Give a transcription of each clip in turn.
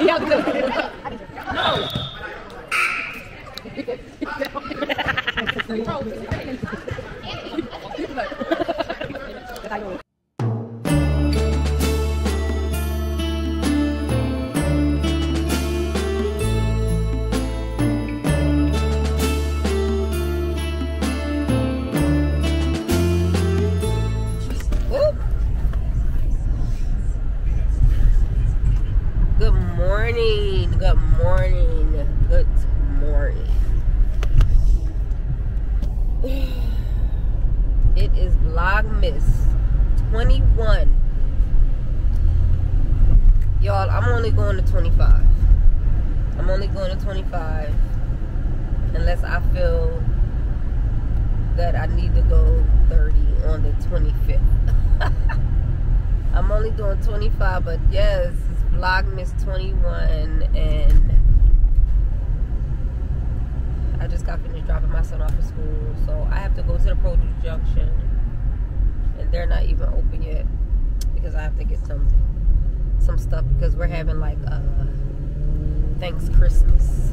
Whoop. morning. Good morning. It is Vlogmas 21. Y'all, I'm only going to 25. I'm only going to 25 unless I feel that I need to go 30 on the 25th. I'm only doing 25, but yes, Vlogmas 21, and I just got finished dropping my son off at school, so I have to go to the produce junction, and they're not even open yet because I have to get some some stuff because we're having like uh thanks Christmas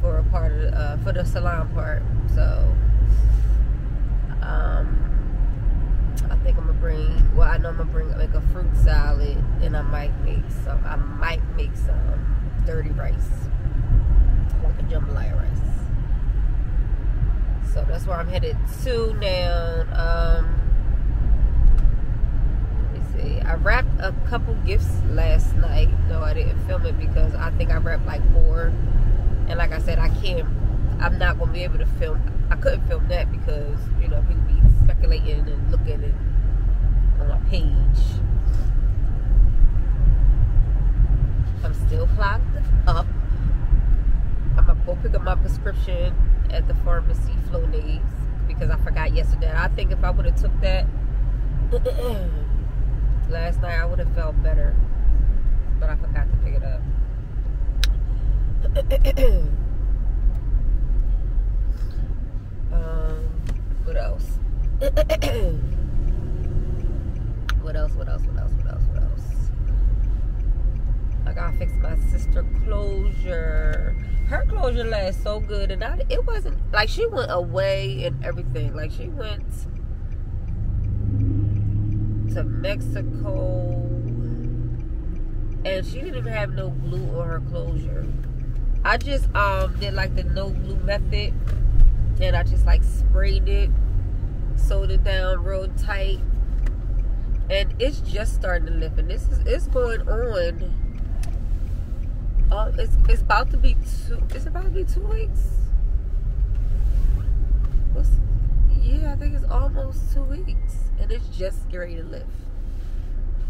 for a part of uh, for the salon part. So um, I think I'm gonna bring. Well, I know I'm gonna bring like a fruit salad, and I might make some. I might make some dirty rice, like a jambalaya rice. So that's where I'm headed to now. Um, let me see. I wrapped a couple gifts last night. No, I didn't film it because I think I wrapped like four. And like I said, I can't. I'm not gonna be able to film. I couldn't film that because you know people be speculating and looking it on my page. I'm still clogged up. I'm gonna go pick up my prescription at the pharmacy, Flonase, because I forgot yesterday. I think if I would have took that last night, I would have felt better, but I forgot to pick it up. um, what else? what else? What else? What else? What else? What else? I gotta fix my sister closure. Her closure lasts so good, and I, it wasn't like she went away and everything. Like she went to Mexico, and she didn't even have no glue on her closure. I just um did like the no glue method, and I just like sprayed it, sewed it down real tight, and it's just starting to lift. And this is it's going on. Uh, it's it's about to be two. It's about to be two weeks. What's, yeah, I think it's almost two weeks, and it's just ready to lift.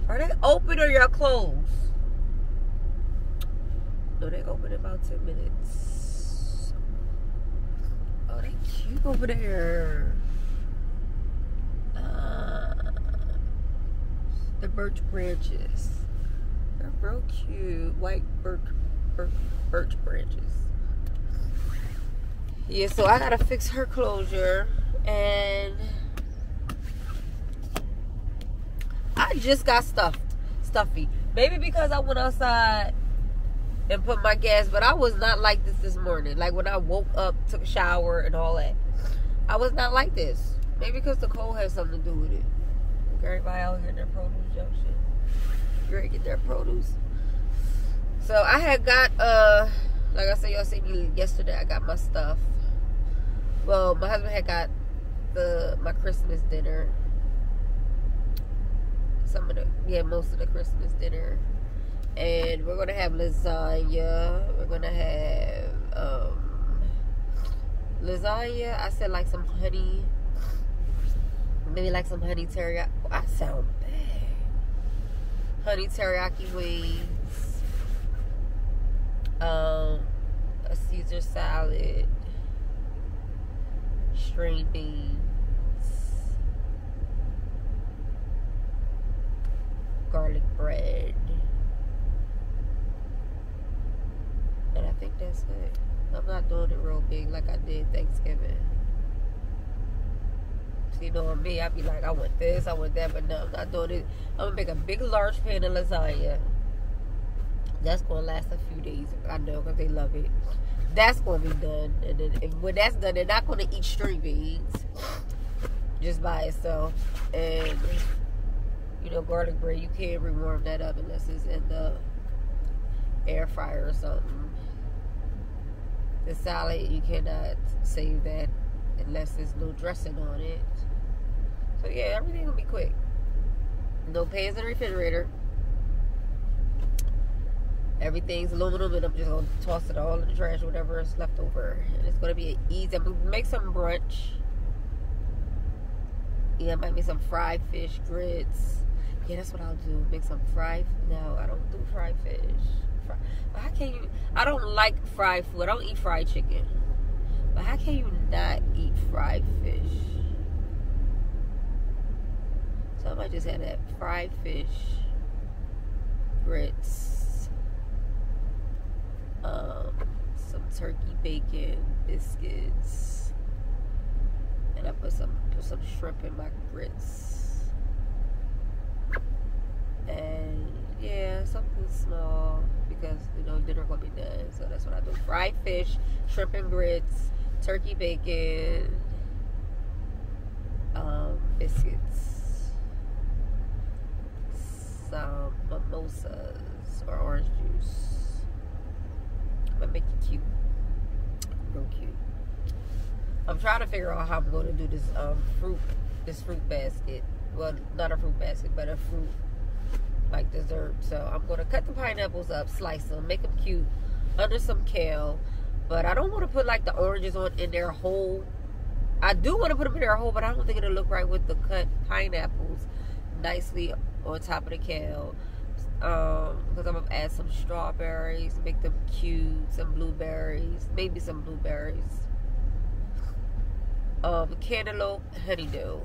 Are they open or y'all closed? No, they open about 10 minutes. Oh, they cute over there. Uh, the birch branches. They're real cute. White birch, birch, birch branches. Yeah, so I gotta fix her closure. And I just got stuffed. Stuffy. Maybe because I went outside and put my gas, but I was not like this this morning. Like when I woke up, took a shower, and all that. I was not like this. Maybe because the cold has something to do with it. Everybody out here their produce junction. You ready to get their produce? So I had got, uh, like I said, y'all see me yesterday. I got my stuff. Well, my husband had got the my Christmas dinner. Some of the, yeah, most of the Christmas dinner and we're gonna have lasagna. We're gonna have um, lasagna. I said like some honey, maybe like some honey teriyaki. I sound bad. Honey teriyaki wings. Um, a Caesar salad, string beans, garlic bread. And I think that's it. I'm not doing it real big like I did Thanksgiving. You know, me, I'd be like, I want this, I want that, but no, I'm not doing it. I'm gonna make a big, large pan of lasagna. That's gonna last a few days. I know because they love it. That's gonna be done, and then and when that's done, they're not gonna eat string beans just by itself. And you know, garlic bread, you can't rewarm that up unless it's in the air fryer or something. The salad, you cannot save that unless there's no dressing on it. So yeah, everything will be quick. No pans in the refrigerator. Everything's aluminum, and I'm just gonna toss it all in the trash, whatever is left over. And it's gonna be easy. I'm gonna make some brunch. Yeah, might be some fried fish grits. Yeah, that's what I'll do. Make some fried. No, I don't do fried fish. Fry, how can you? I don't like fried food. I don't eat fried chicken. But how can you not eat fried fish? I just had that fried fish, grits, um, some turkey bacon, biscuits, and I put some put some shrimp in my grits. And yeah, something small because you know dinner gonna be done. So that's what I do. Fried fish, shrimp and grits, turkey bacon, um, biscuits, some mimosas or orange juice. I'm make it cute. Real cute. I'm trying to figure out how I'm gonna do this um, fruit this fruit basket. Well, not a fruit basket, but a fruit like dessert. So I'm gonna cut the pineapples up, slice them, make them cute under some kale. But I don't want to put like the oranges on in their whole. I do want to put them in their whole, but I don't think it'll look right with the cut pineapples nicely on top of the kale. Um, because I'm gonna add some strawberries, make them cute, some blueberries, maybe some blueberries. Um, cantaloupe, honeydew.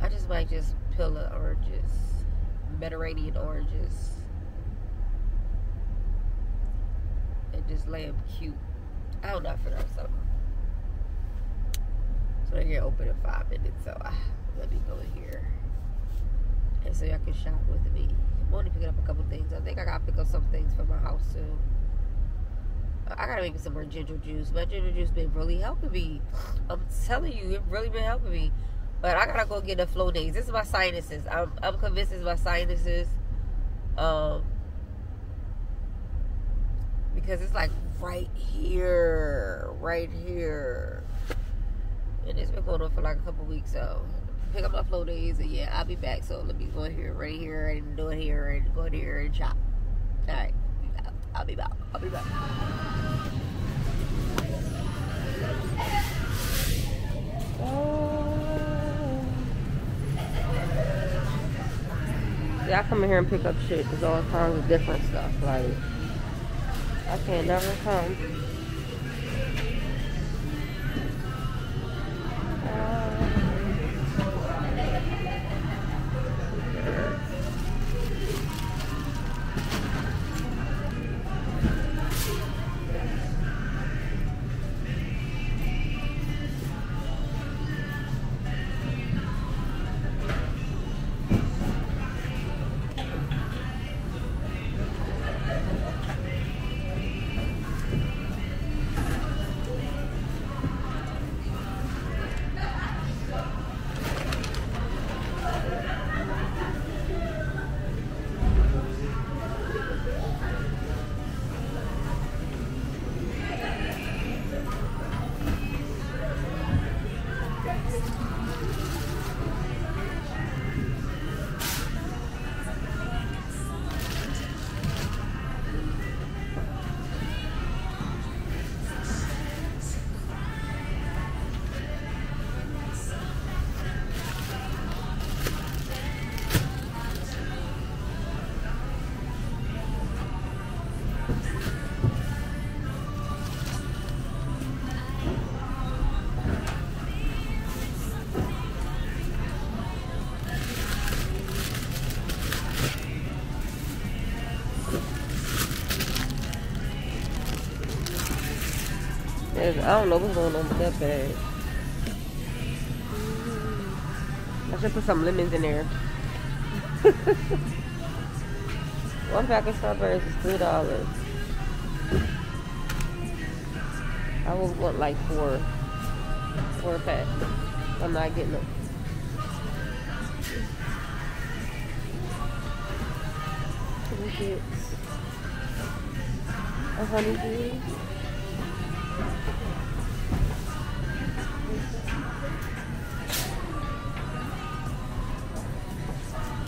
I just might just peel the oranges, Mediterranean oranges, and just lay them cute. I don't know, I figure out something. So they're here open in five minutes, so uh, let me go in here. And so y'all can shop with me. I'm only picking up a couple things. I think I gotta pick up some things for my house too. I gotta make some more ginger juice. My ginger juice been really helping me. I'm telling you, it really been helping me. But I gotta go get the Flonase. This is my sinuses. I'm I'm convinced it's my sinuses. Um because it's like right here. Right here. It's been going on for like a couple weeks, so pick up my Flonase and yeah, I'll be back. So let me go here, right here, and do it here, and go here and chop. Alright. I'll be back. I'll be back. Uh, yeah, I come in here and pick up shit. There's all kinds of different stuff. Like, I can't never come. I don't know what's going on with that bag. I should put some lemons in there. One pack of strawberries is three dollars. I would want like four, four packs. I'm not getting them. Can we get a honeydew?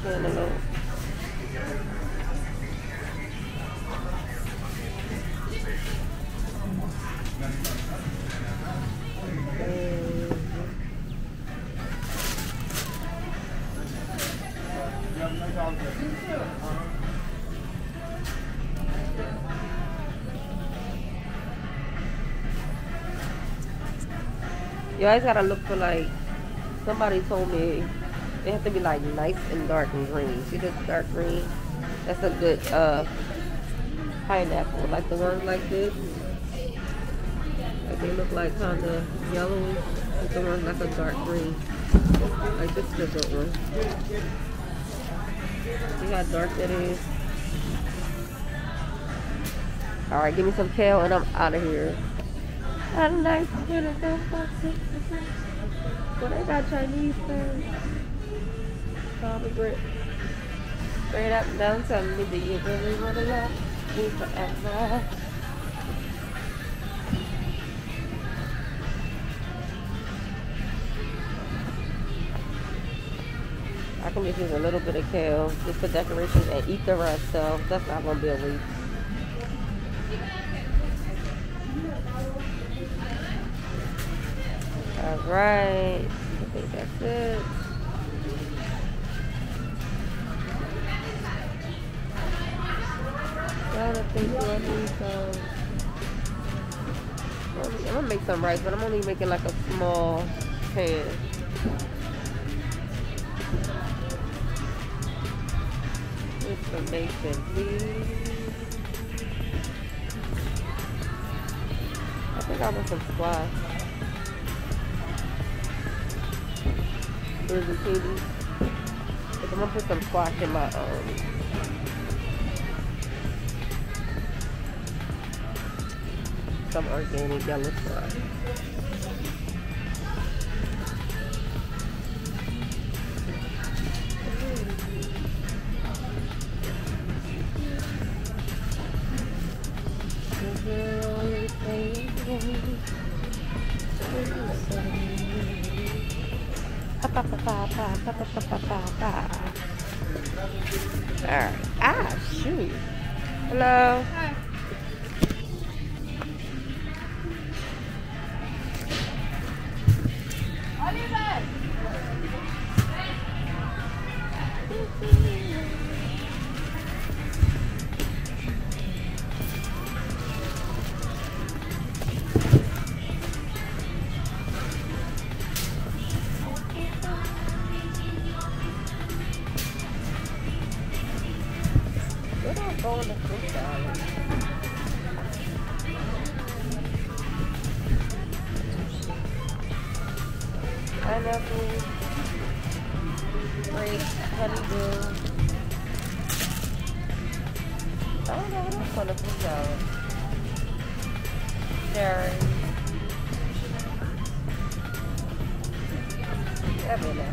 You always gotta look for like somebody told me they have to be like nice and dark and green. See this dark green? That's a good uh pineapple. Like the ones like this. Like they look like kinda yellowy. Like the ones like a dark green. Like this is a good one. See how dark that is? Alright, give me some kale and I'm out of here. I like when I they got Chinese food. Probably great. Straight up and down, telling me, do you really want to love me forever? I can just use a little bit of kale just for decoration and eat the rest, so that's not going to be a waste. Alright, I think that's it. I think need some. I'm gonna make some rice, but I'm only making like a small pan. Bacon, please. I think I want some squash. There's zucchini. I'm gonna put some squash in my um some organic yellow squash. Alright. Ah, shoot. Hello. pineapple, you honeydew. I don't know what else on the I don't know.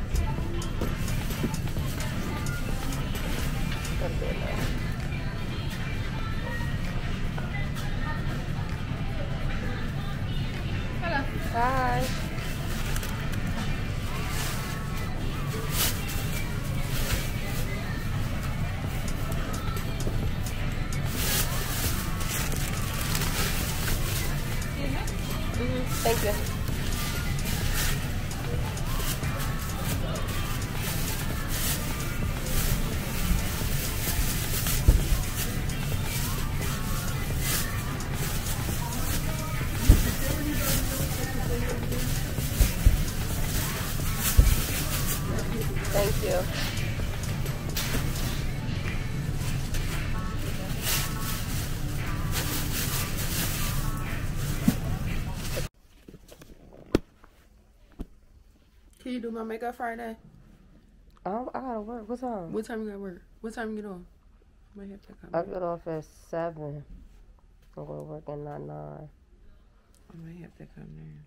Can you do my makeup Friday? Oh, I gotta work. What time? What time you gotta work? What time you get off? I might have to come. I get off at seven. I'm gonna work at nine. I might have to come there.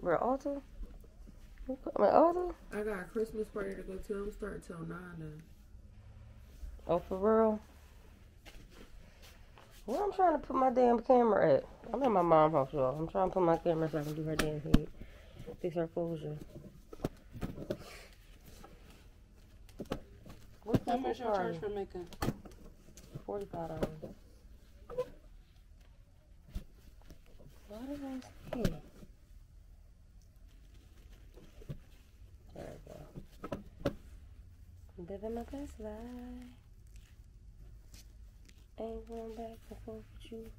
We're Alta? My? I got a Christmas party to go to. I'm starting till nine. now. Oh, for real? Where I'm trying to put my damn camera at? I'm at my mom's house, y'all. I'm trying to put my camera so I can do her damn head. Fix her closure. What's How much you charge for makeup? Forty-five dollars. Why did I? There we go. Living my best life. Ain't going back and forth with you,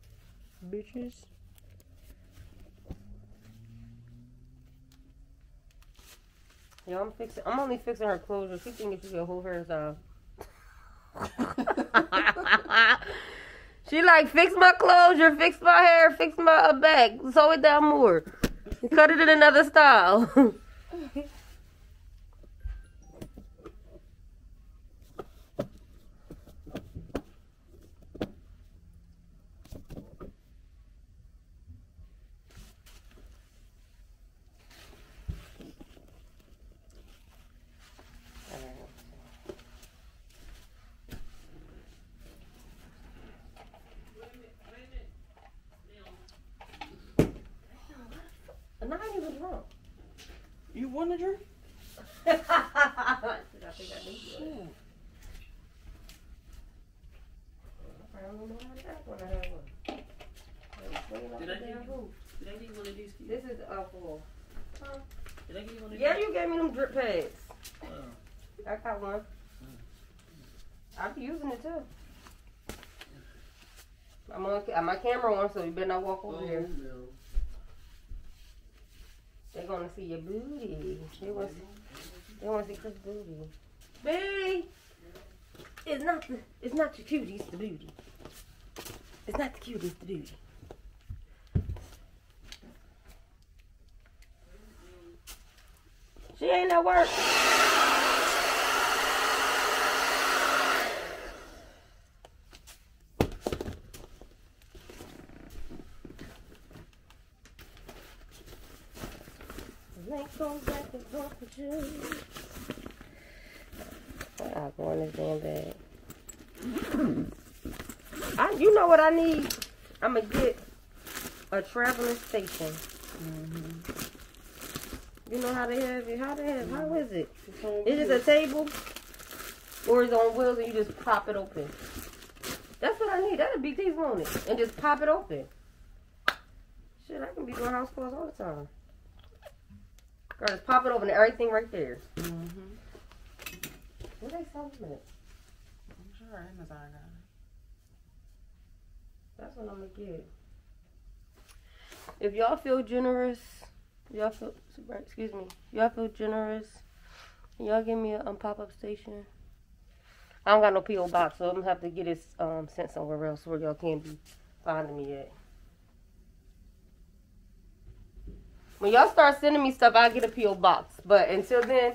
bitches. Yo, I'm fixing. I'm only fixing her closure. She think she can hold hers off. she like fix my closure, fix my hair, fix my uh, back, sew it down more, cut it in another style. And I ain't even drunk. You want to drink? I think I need Shit. one. I don't know how to act when I have one. Hey, clean up Did I give you- Did I give you one of these? Keith? This is alcohol. Did I give you one of Yeah, these? you gave me them drip pads. Oh. I got one. Hmm. I'll be using it too. I'm on my camera on, so you better not walk over Oh, here. no. They're gonna see your booty. They want to see, they want to see Chris' booty. Booty. It's not the it's not the cutie, it's the booty. It's not the cutie, it's the booty. She ain't at work. Goes back and forth with you. I go in this damn bag. I, you know what I need? I'm gonna get a traveling station. You know how they have it? How they have? How is it? Is it a table, or is it on wheels and you just pop it open? That's what I need. That'll be teasing on it, and just pop it open. Shit, I can be doing house calls all the time. Girl, just pop it open, everything right there. Mm-hmm. What they selling it? I'm sure Amazon got it. That's what I'm gonna get. If y'all feel generous, y'all feel excuse me, y'all feel generous, y'all give me a um, pop up station. I don't got no PO box, so I'm gonna have to get it um, sent somewhere else where y'all can't be finding me at. When y'all start sending me stuff, I'll get a PO box. But until then,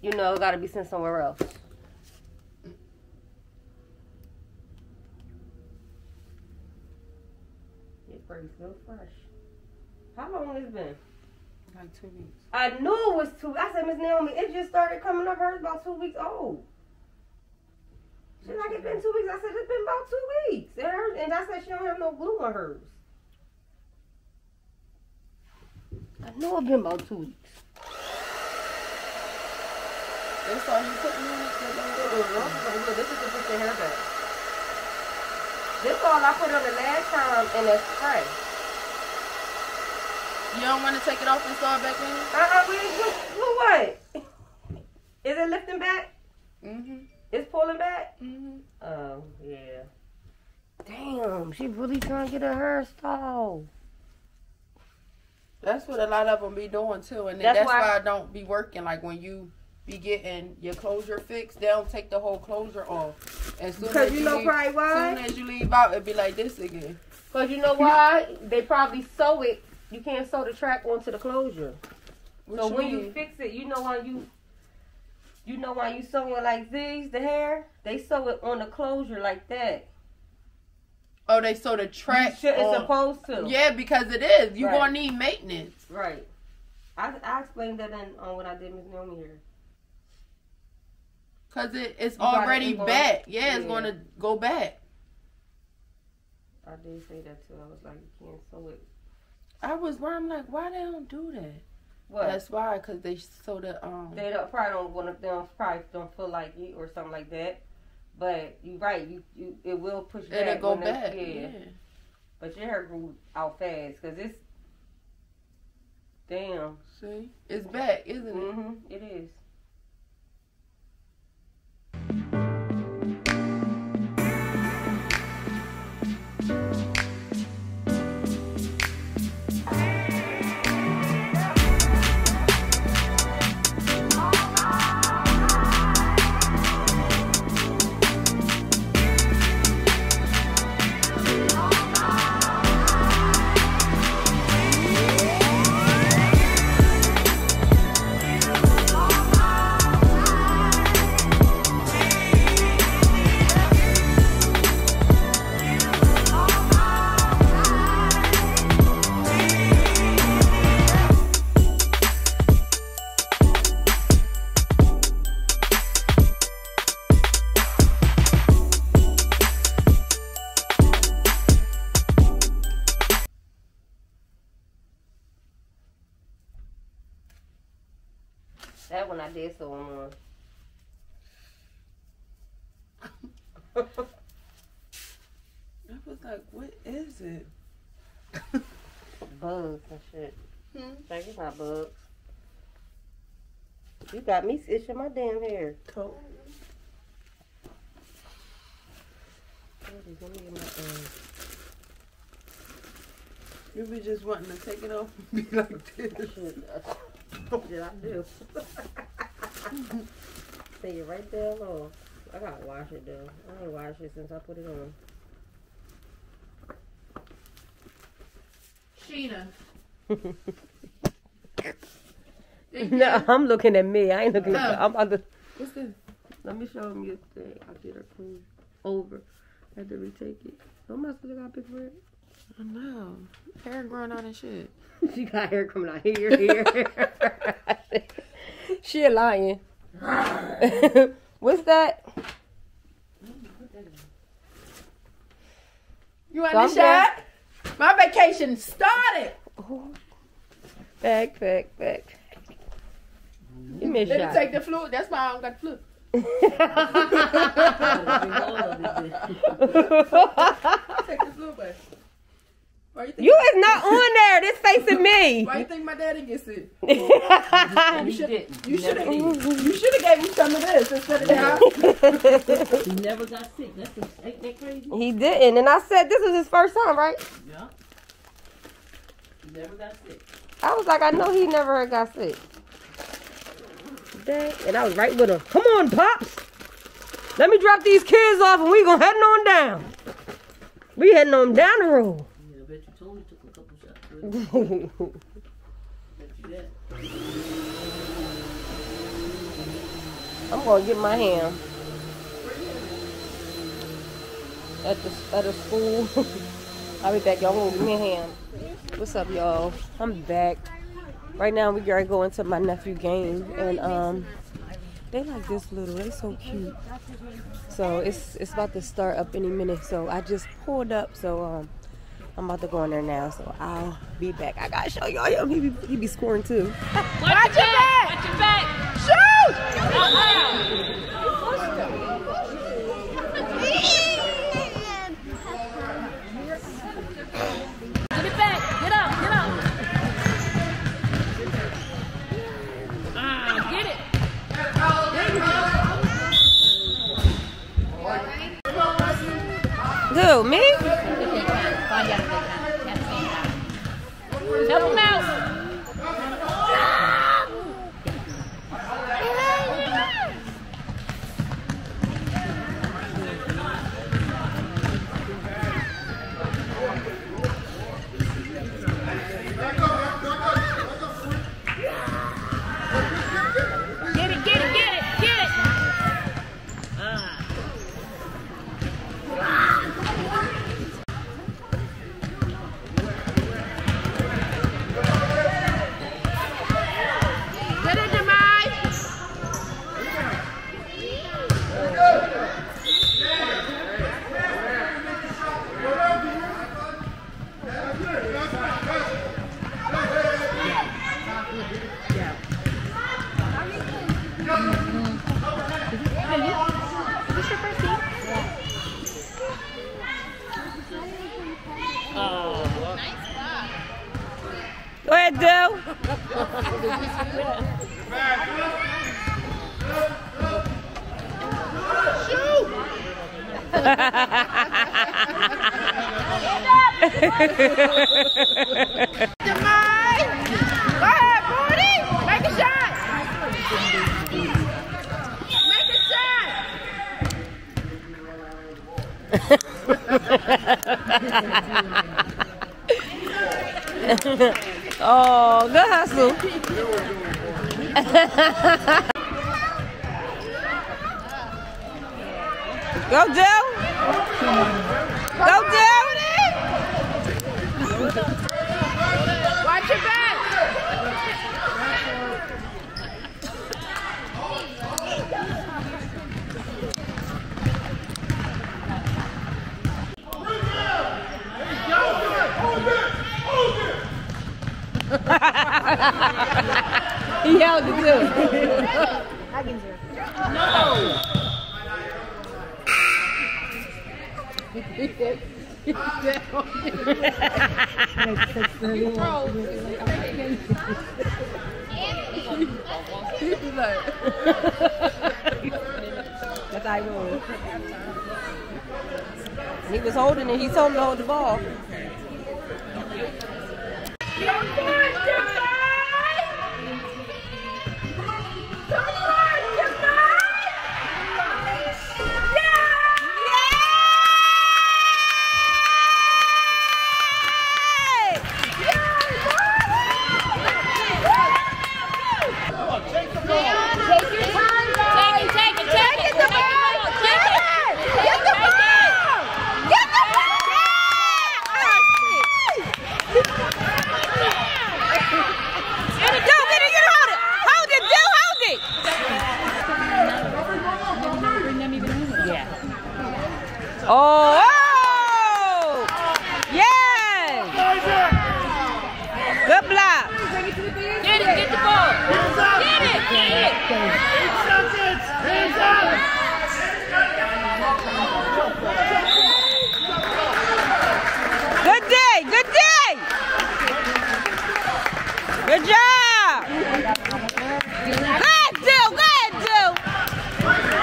you know, it gotta be sent somewhere else. It pretty still fresh. How long has it been? Like two weeks. I knew it was two. I said, Miss Naomi, it just started coming up. Hers about two weeks old. She's like, it's been two weeks. I said, it's been about two weeks. And, hers, and I said, she don't have no glue on hers. I know it's been about two weeks. That's all you put me on it? Look, this is to put your hair back. This all I put on the last time in a spray. You don't want to take it off and start back in? Uh-uh, we what, what? Is it lifting back? Mm-hmm. It's pulling back? Mm-hmm. Oh, yeah. Damn, she really trying to get a hairstyle. That's what a lot of them be doing too, and That's that's, why- why, I don't be working. Like when you be getting your closure fixed, they don't take the whole closure off. As soon Because as you know leave, probably why? soon as you leave out, it be like this again. Because you know why? They probably sew it. You can't sew the track onto the closure. What so you when you fix it, you know how you You know why you sew it like these, the hair? They sew it on the closure like that. Oh, they sew the track. Should, it's supposed to. Yeah, because it is. You Right. gonna need maintenance. Right. I, I explained that in on when I did Miss Naomi here. Cause it, it's You already back. Yeah, it's gonna go back. I did say that too. I was like, you can't sew it. I was where I'm like, why they don't do that? What? That's why, cause they sew the um. they don't probably don't want to. They don't probably don't feel like it or something like that. But you're right. You you it will push back. It'll go back. yeah. Yeah. But your hair grew out fast because it's. Damn. See, it's back, isn't it? Mm-hmm. It is. bugs and shit. Hmm? It's not bugs. You got me itching my damn hair. Cold. Let me get my, You be just wanting to take it off and be like this. Shit, uh, did I do? Take it right there alone. I gotta wash it though. I ain't washed it since I put it on. Sheena. no, I'm looking at me. I ain't looking at. Oh. I'm about to. What's this? Let me show him your thing. I get her clean over. I had to retake it. Don't mess with it. Got big red. I know. Hair growing out and shit. She got hair coming out here, here. she a lion. What's that? You want So I'm the shot? My vacation started. Back, back, back. Give me a Let me take the flu. That's why I don't got the flu. Take the flu, baby. Why you think? you is not on there. This facing me. Why you think my daddy gets sick? he You should. You should have. You should have gave me some of this instead of that. He never got sick. That's the, ain't that crazy? He didn't, and I said this was his first time, right? Yeah. He never got sick. I was like, I know he never got sick. Dang, and I was right with him. Come on, pops. Let me drop these kids off, and we gonna head on down. We heading on down the road. Yeah, I bet you Tony took a couple shots. with him. Bet you that. I'm gonna get my ham at the at the school. I'll be back, y'all. I'm gonna get me a. What's up, y'all? I'm back. Right now, we gotta go into my nephew game, and um, they like this little. They so cute. So it's it's about to start up any minute. So I just pulled up. So um, I'm about to go in there now. So I'll be back. I gotta show y'all him. He be, he be scoring too. Watch your back! Watch your back! Shoot! Get it back! Get up! Get up! Ah, get it! Who me? Help him out! Get it, get it, get it, get Is this your first team? Go ahead, Dill. Demai! Oh, go ahead! Oh, good hustle. Go, Dill. Go, Dill. Watch your back! He held it too. That's how he was. He was holding it. He told him to hold the ball. Come on,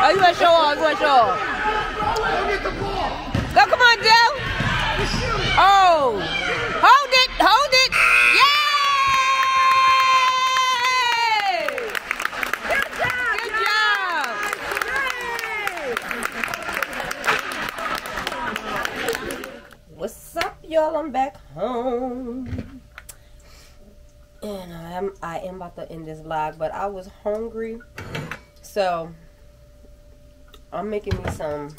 Oh, you want to show off. You want to show off. Go, come on, Dill. Oh. Hold it. Hold it. Yay! Good job. Good job. What's up, y'all? I'm back home. And I am I am about to end this vlog, but I was hungry. So I'm making me some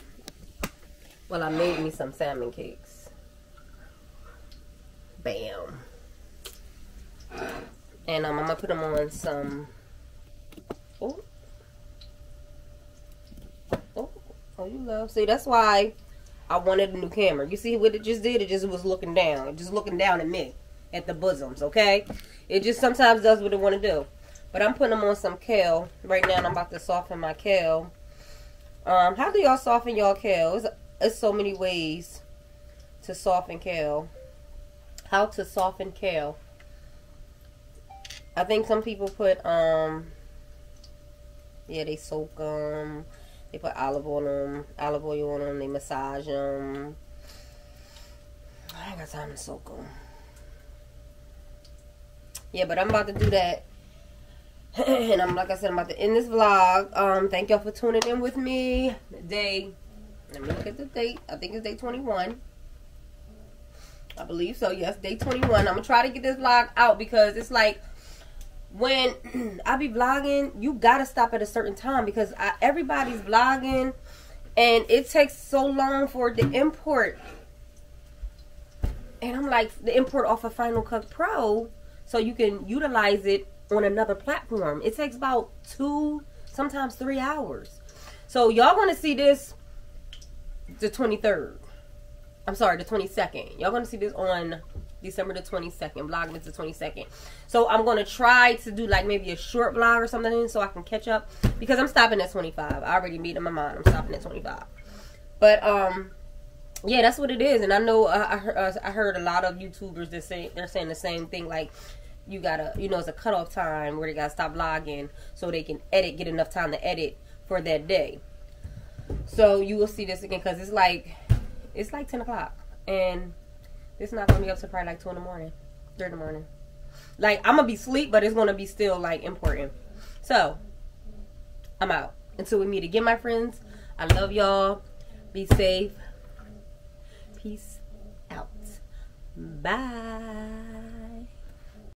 well, I made me some salmon cakes. Bam. And um, I'm gonna put them on some Oh. Oh, oh you love. See, that's why I wanted a new camera. You see what it just did? It just was looking down. Just looking down at me. At the bosoms, okay? It just sometimes does what it want to do. But I'm putting them on some kale. Right now, I'm about to soften my kale. Um, how do y'all soften y'all kale? It's, it's so many ways to soften kale. How to soften kale. I think some people put, um, yeah, they soak them. They put olive on them, olive oil on them. They massage them. I ain't got time to soak them. Yeah, but I'm about to do that. and I'm like I said, I'm about to end this vlog. Um, thank y'all for tuning in with me. Day, let me look at the date. I think it's day 21. I believe so. Yes, day 21. I'm gonna try to get this vlog out because it's like when I be vlogging, you gotta stop at a certain time because I, everybody's vlogging, and it takes so long for the import. And I'm like, the import off of Final Cut Pro, so you can utilize it on another platform. It takes about two, sometimes three hours. So y'all want to see this the 23rd. I'm sorry, the 22nd. Y'all going to see this on December the 22nd. Vlogmas the 22nd. So I'm gonna try to do like maybe a short vlog or something so I can catch up because I'm stopping at 25. I already made in my mind I'm stopping at 25. But um, yeah, that's what it is. And I know uh, I uh, I heard a lot of YouTubers that say they're saying the same thing like. You gotta, you know, it's a cutoff time where they gotta stop vlogging so they can edit, get enough time to edit for that day. So you will see this again because it's like it's like ten o'clock, and it's not gonna be up to probably like two in the morning, three in the morning. Like I'm gonna be asleep, but it's gonna be still like important. So I'm out until we meet again, my friends. I love y'all. Be safe. Peace out. Bye.